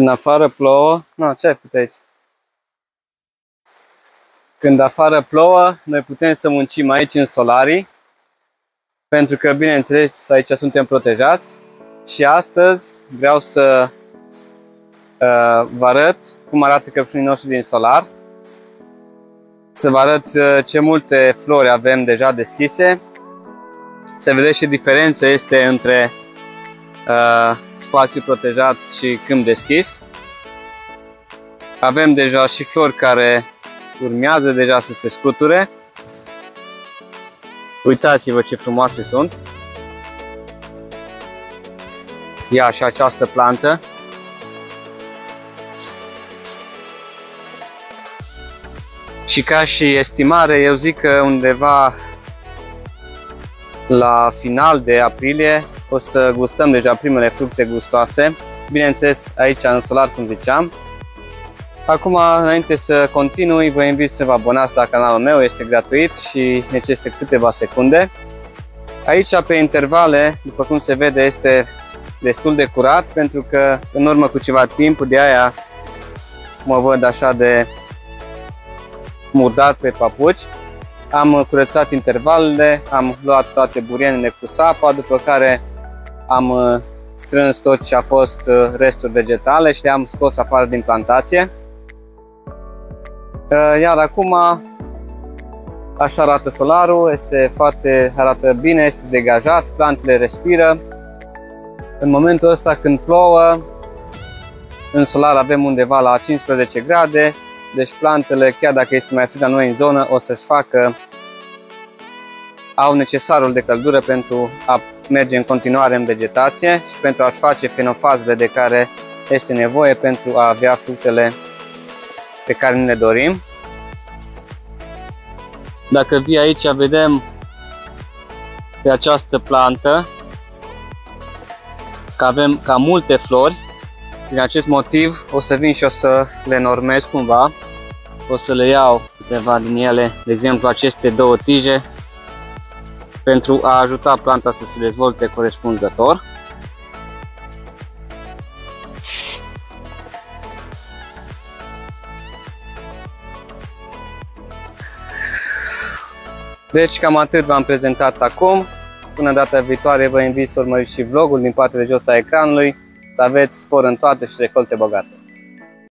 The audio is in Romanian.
Când afară plouă, nu, ce ai făcut aici? Când afară plouă, noi putem să muncim aici în solarii, pentru că, bineînțeles, aici suntem protejați. Și astăzi vreau să uh, vă arăt cum arată căpșunii noștri din solar, să vă arăt uh, ce multe flori avem deja deschise, să vedeți ce diferență este între uh, spațiu protejat și câmp deschis. Avem deja și flori care urmează deja să se scuture. Uitați-vă ce frumoase sunt. Ia și această plantă. Și ca și estimare, eu zic că undeva la final de aprilie o să gustăm deja primele fructe gustoase. Bineînțeles, aici în solar, cum ziceam. Acum, înainte să continui, vă invit să vă abonați la canalul meu, este gratuit și necesită câteva secunde. Aici, pe intervale, după cum se vede, este destul de curat, pentru că în urmă cu ceva timp, de aia mă văd așa de murdat pe papuci. Am curățat intervalele, am luat toate burienele cu sapa, după care am uh, strâns tot ce a fost uh, restul vegetale și le-am scos afară din plantație. Uh, iar acum așa arată solarul, este foarte, arată bine, este degajat, plantele respiră. În momentul ăsta când plouă, în solar avem undeva la 15 grade, deci plantele, chiar dacă este mai frig la noi în zonă, o să-și facă, au necesarul de căldură pentru a merge în continuare în vegetație și pentru a-și face fenofazele de care este nevoie pentru a avea fructele pe care ne le dorim. Dacă vii aici, vedem pe această plantă că avem ca multe flori. Din acest motiv o să vin și o să le normez cumva. O să le iau câteva din ele, de exemplu aceste două tije pentru a ajuta planta să se dezvolte corespunzător. Deci cam atât v-am prezentat acum. Până data viitoare vă invit să urmăriți și vlogul din partea de jos a ecranului. Să aveți spor în toate și recolte bogate.